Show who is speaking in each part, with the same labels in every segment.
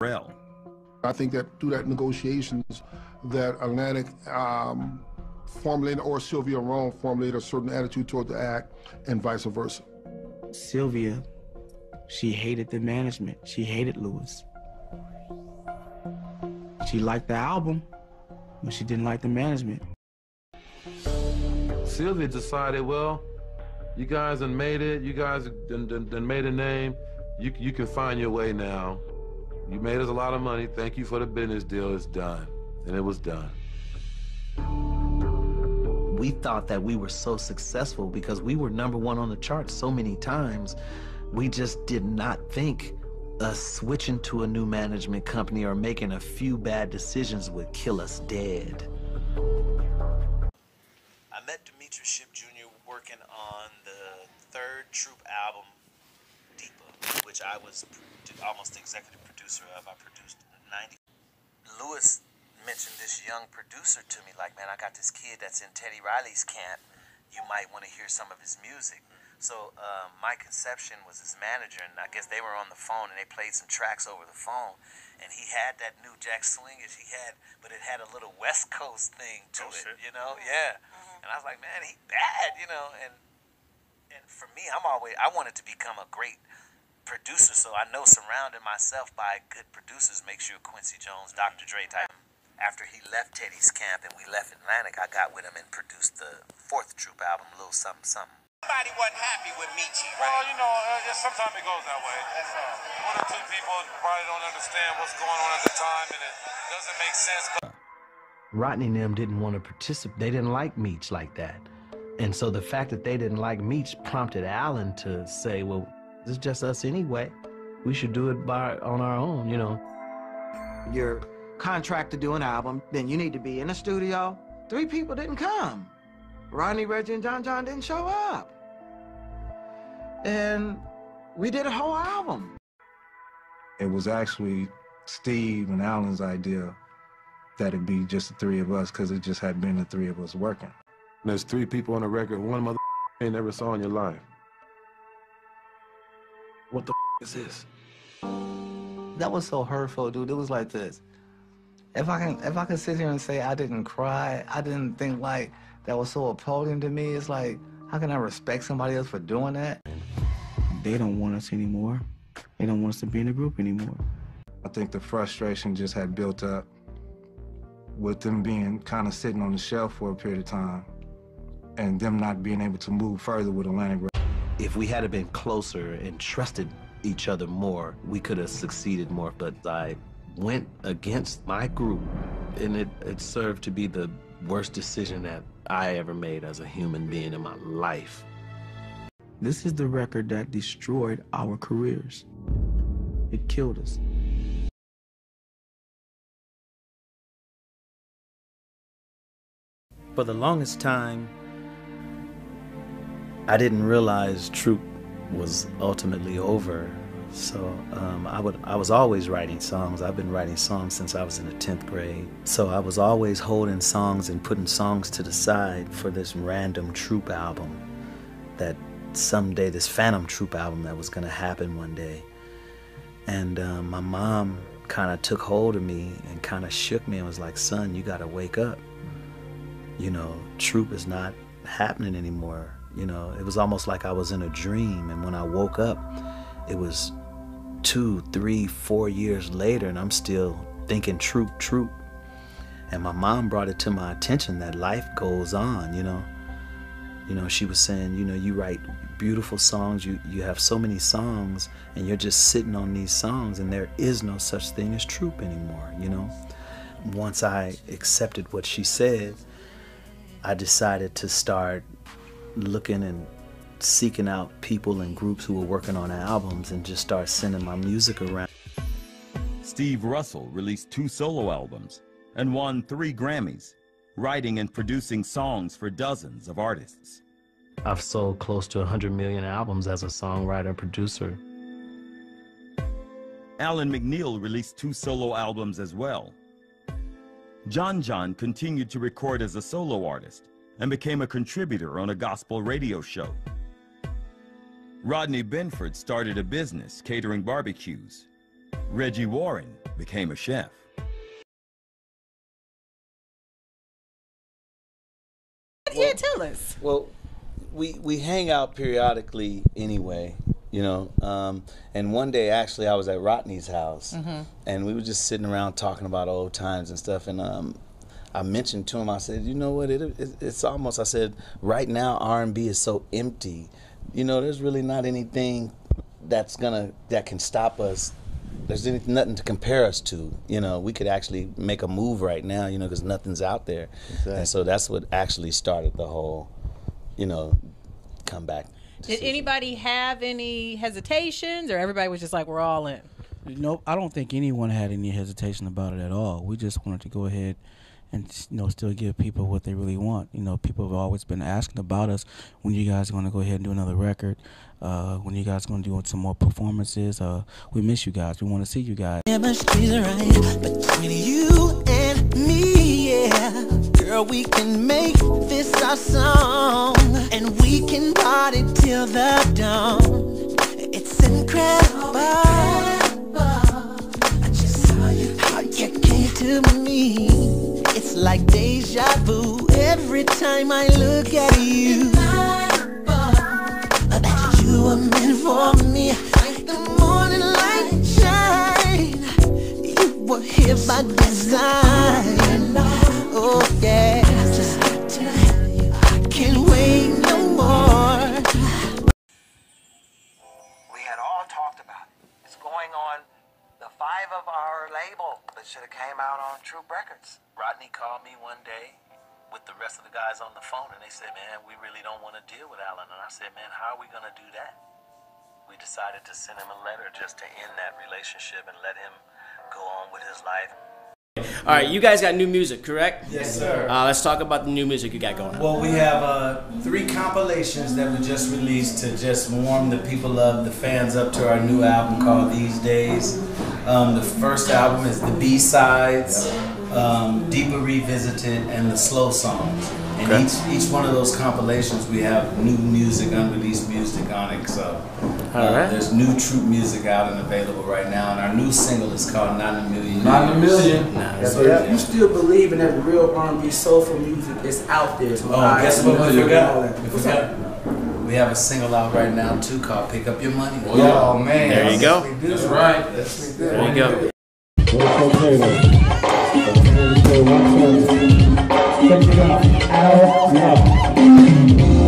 Speaker 1: Rel.
Speaker 2: I think that through that negotiations, that Atlantic um, formulated or Sylvia Rhone formulated a certain attitude toward the act, and vice versa.
Speaker 3: Sylvia, she hated the management. She hated Lewis. She liked the album, but she didn't like the management.
Speaker 4: Sylvia decided, well, you guys done made it. You guys done, done, done made a name. You, you can find your way now. You made us a lot of money. Thank you for the business deal. It's done. And it was done.
Speaker 5: We thought that we were so successful because we were number one on the charts so many times. We just did not think us switching to a new management company or making a few bad decisions would kill us dead.
Speaker 6: I met Demetrius Shipp Jr. working on the third Troop album, Deeper, which I was almost executive producer of. I produced 90. Louis mentioned this young producer to me, like, man, I got this kid that's in Teddy Riley's camp. You might want to hear some of his music. So uh, my conception was his manager, and I guess they were on the phone and they played some tracks over the phone. And he had that new Jack swing Swingers he had, but it had a little West Coast thing to oh, it, shit. you know? Yeah. Mm-hmm. And I was like, man, he bad, you know? And and for me, I'm always I wanted to become a great producer, so I know surrounding myself by good producers makes you a Quincy Jones, Dr. Dre type. After he left Teddy's camp and we left Atlantic, I got with him and produced the fourth Troop album, Little Something Something.
Speaker 7: Somebody wasn't happy with Meechy, right?
Speaker 8: Well, you know, uh, sometimes it goes that way. That's all. One or two people probably don't understand what's going on at the time, and it doesn't make sense.
Speaker 5: Rodney and them didn't want to participate. They didn't like Meech like that. And so the fact that they didn't like Meech prompted Alan to say, well, this is just us anyway. We should do it by on our own, you know.
Speaker 3: You're contracted to do an album, then you need to be in the studio. Three people didn't come. Rodney, Reggie, and John John didn't show up. And we did a whole album.
Speaker 9: It was actually Steve and Alan's idea that it'd be just the three of us because it just had been the three of us working.
Speaker 4: There's three people on the record, one mother you never saw in your life.
Speaker 3: What the is this?
Speaker 5: That was so hurtful, dude. It was like this. If I can, if I can sit here and say I didn't cry, I didn't think like that was so appalling to me. It's like, how can I respect somebody else for doing that?
Speaker 3: They don't want us anymore. They don't want us to be in the group anymore.
Speaker 9: I think the frustration just had built up with them being kind of sitting on the shelf for a period of time and them not being able to move further with Atlantic.
Speaker 5: If we had been closer and trusted each other more, we could have succeeded more. But I went against my group, and it, it served to be the worst decision that I ever made as a human being in my life.
Speaker 3: This is the record that destroyed our careers. It killed us.
Speaker 5: For the longest time, I didn't realize Troop was ultimately over so um, I would I was always writing songs. I've been writing songs since I was in the tenth grade. So I was always holding songs and putting songs to the side for this random Troop album that someday this Phantom Troop album that was going to happen one day. And um, my mom kind of took hold of me and kind of shook me and was like, "Son, you got to wake up. You know, Troop is not happening anymore." You know, it was almost like I was in a dream, and when I woke up, it was two, three, four years later, and I'm still thinking troop, troop. And my mom brought it to my attention that life goes on, you know. You know, she was saying, you know, you write beautiful songs, you, you have so many songs, and you're just sitting on these songs, and there is no such thing as troop anymore, you know. Once I accepted what she said, I decided to start looking and seeking out people and groups who were working on albums and just start sending my music around.
Speaker 1: Steve Russell released two solo albums and won three Grammys, writing and producing songs for dozens of artists.
Speaker 5: I've sold close to 100 million albums as a songwriter and producer.
Speaker 1: Alan McNeil released two solo albums as well. John John continued to record as a solo artist and became a contributor on a gospel radio show. Rodney Benford started a business catering barbecues. Reggie Warren became a chef.
Speaker 10: yeah, tell us.
Speaker 5: Well, we we hang out periodically anyway, you know. Um, and one day, actually, I was at Rodney's house,
Speaker 10: Mhm.
Speaker 5: and we were just sitting around talking about old times and stuff. And um, I mentioned to him, I said, you know what? It, it, it's almost. I said, right now, R and B is so empty. You know, there's really not anything that's gonna that can stop us. There's any, nothing to compare us to. You know, we could actually make a move right now. You know, because nothing's out there. And so that's what actually started the whole, you know, come back.
Speaker 10: Did anybody have any hesitations, or everybody was just like, "We're all in"?
Speaker 11: Nope, I don't think anyone had any hesitation about it at all. We just wanted to go ahead and you know still give people what they really want. You know, people have always been asking about us when you guys are going to go ahead and do another record. Uh, when you guys going to do some more performances. Uh, we miss you guys. We want to see you guys.
Speaker 12: Yeah. Girl, we can make this our song, and we can party till the dawn. It's incredible. To me. It's like deja vu every time I look at you. That you were meant for me, like the morning light shine. You were here by design. Oh yeah.
Speaker 3: Label that should have came out on Troop Records.
Speaker 6: Rodney called me one day with the rest of the guys on the phone, and they said, "Man, we really don't want to deal with Alan." And I said, "Man, how are we gonna do that?" We decided to send him a letter just to end that relationship and let him go on with his life.
Speaker 13: All right, you guys got new music, correct?
Speaker 5: Yes, sir.
Speaker 13: Uh, let's talk about the new music you got going on.
Speaker 5: Well, we have uh, three compilations that we just released to just warm the people up, the fans up to our new album called These Days. Um, the first album is the B sides, um, Deeper Revisited, and the slow songs. And
Speaker 13: Okay.
Speaker 5: each each one of those compilations, we have new music, unreleased music on it. So uh,
Speaker 13: All right.
Speaker 5: there's new troop music out and available right now. And our new single is called Not in a Million.
Speaker 14: Not in a million.
Speaker 5: Nah,
Speaker 14: So
Speaker 5: it's-
Speaker 14: you still believe in that real R&B soulful music is out there? So
Speaker 5: Oh,
Speaker 14: I-
Speaker 5: guess what we
Speaker 14: all
Speaker 5: forgot?
Speaker 14: That.
Speaker 5: We
Speaker 14: What's
Speaker 5: forgot.
Speaker 14: up?
Speaker 5: We have a single out right now too called "Pick Up Your Money."
Speaker 14: Oh, man.
Speaker 13: There you go.
Speaker 14: That's right.
Speaker 13: There you go.
Speaker 12: Me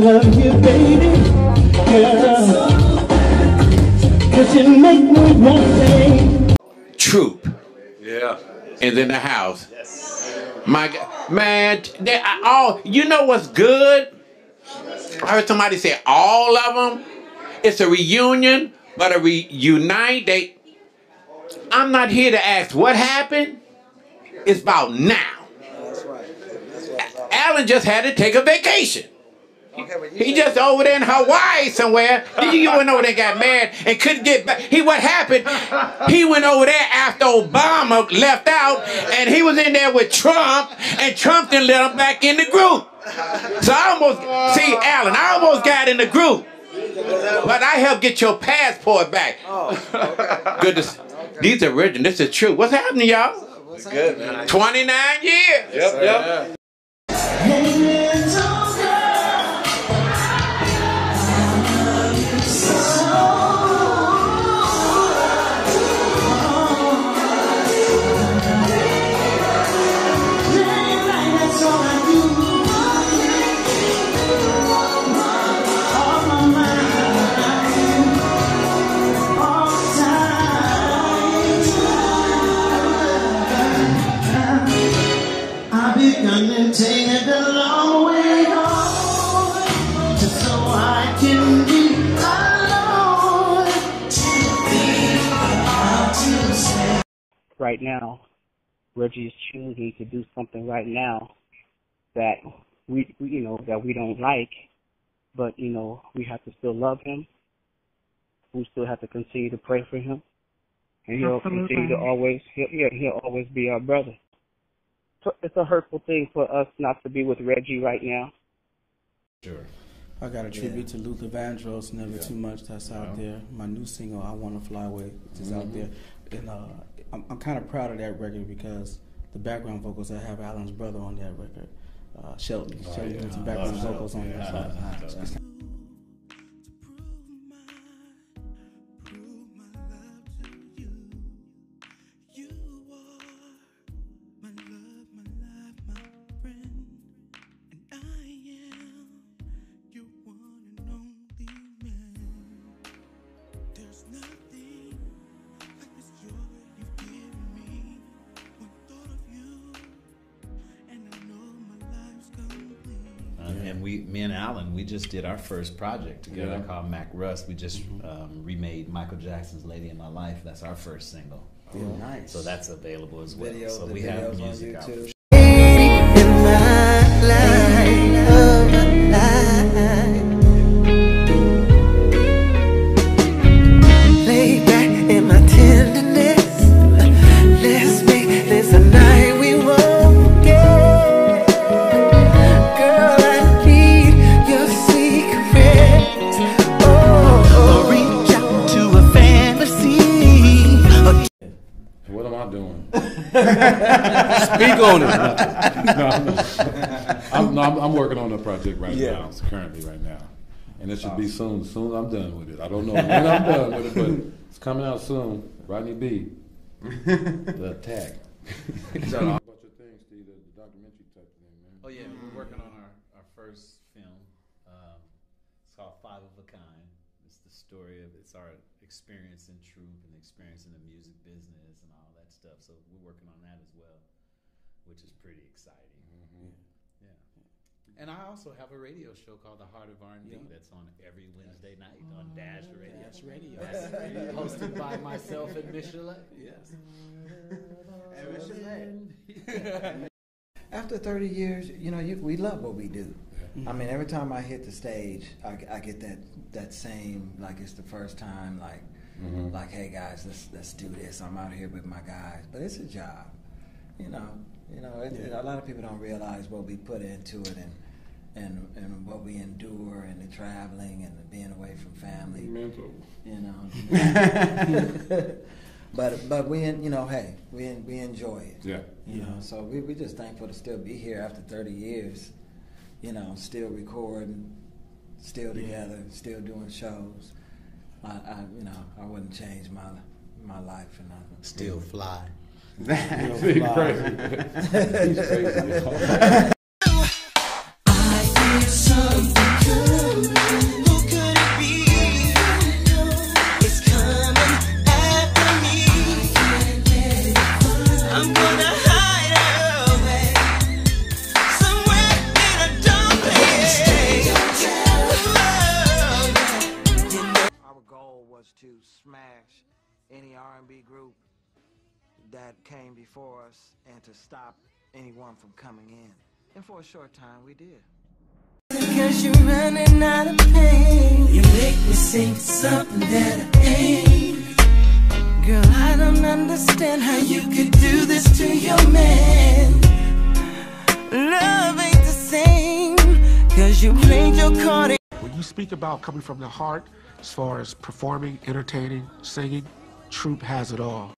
Speaker 12: love you, baby, girl. Cause you make me want to say.
Speaker 15: Troop
Speaker 4: Yeah.
Speaker 15: is in the house. Yes. My g- man, they all you know what's good? I heard somebody say all of them. It's a reunion, but a reunite. They. I'm not here to ask what happened. It's about now. Alan just had to take a vacation. He just over there in Hawaii somewhere. He went over there and got mad and couldn't get back. He what happened? He went over there after Obama left out, and he was in there with Trump, and Trump didn't let him back in the group. So I almost see Alan. I almost got in the group, but I helped get your passport back. Good. To, s- these are original. This is true. What's happening, y'all?
Speaker 4: Good, man.
Speaker 15: 29 years.
Speaker 4: Yep, yep.
Speaker 16: Reggie is choosing to do something right now that we, we you know, that we don't like, but you know we have to still love him. We still have to continue to pray for him, and he'll
Speaker 17: Absolutely.
Speaker 16: continue to always he'll, yeah, he'll always be our brother. So it's a hurtful thing for us not to be with Reggie right now.
Speaker 5: Sure.
Speaker 11: I got a tribute to Luther Vandross, Never Too Much, that's out
Speaker 5: Yeah.
Speaker 11: there. My new single, I Wanna Fly Away, which is out
Speaker 5: Mhm.
Speaker 11: there. And uh, I'm, I'm kind of proud of that record because the background vocals, I have Alan's brother on that record, uh, Shelton.
Speaker 5: Oh,
Speaker 11: Shelton
Speaker 5: yeah.
Speaker 11: did some background vocals on
Speaker 5: Shelton, and we, me and Alan, we just did our first project together
Speaker 4: Yeah.
Speaker 5: called Mac Rust. We just um, remade Michael Jackson's "Lady in My Life." That's our first single.
Speaker 18: Yeah. Nice.
Speaker 5: So that's available as well.
Speaker 18: Video-
Speaker 5: so we have music out.
Speaker 12: On
Speaker 4: a project right
Speaker 12: Yeah.
Speaker 4: now, currently right now, and it should be soon. Soon I'm done with it. I don't know when I'm done with it, but it's coming out soon. Rodney B. the attack.
Speaker 5: So-
Speaker 4: About your thing, Steve, the, the documentary type thing, man.
Speaker 5: Oh yeah, we're working on our, our first film. Um, it's called Five of a Kind. It's the story of it's our experience in troop and experience in the music business and all that stuff. So we're working on that as well, which is pretty exciting. Yeah. And I also have a radio show called The Heart of R&B
Speaker 11: Yeah.
Speaker 5: that's on every Wednesday night on Dash Radio.
Speaker 11: Dash Radio.
Speaker 5: That's hosted by myself and Michelet.
Speaker 11: Yes.
Speaker 3: After 30 years, you know, you, we love what we do. I mean, every time I hit the stage, I, I get that that same like it's the first time, like
Speaker 4: Mhm.
Speaker 3: like hey guys, let's let's do this. I'm out here with my guys, but it's a job, you know. You know, it,
Speaker 11: Yeah.
Speaker 3: a lot of people don't realize what we put into it and and and what we endure and the traveling and the being away from family.
Speaker 4: Mental.
Speaker 3: You know. but but we you know hey we we enjoy it.
Speaker 4: Yeah.
Speaker 3: You know, so we we just thankful to still be here after 30 years. You know, still recording, still together, still doing shows. I, I you know I wouldn't change my my life for nothing.
Speaker 5: Still fly.
Speaker 4: He's crazy. He's crazy.
Speaker 3: Before us and to stop anyone from coming in. And for a short time, we did.
Speaker 12: Cause you're running out of pain. You make me sing something that I ain't. Girl, I don't understand how you could do this to your man. Love ain't the same. Cause you played your card.
Speaker 19: When you speak about coming from the heart, as far as performing, entertaining, singing, Troop has it all.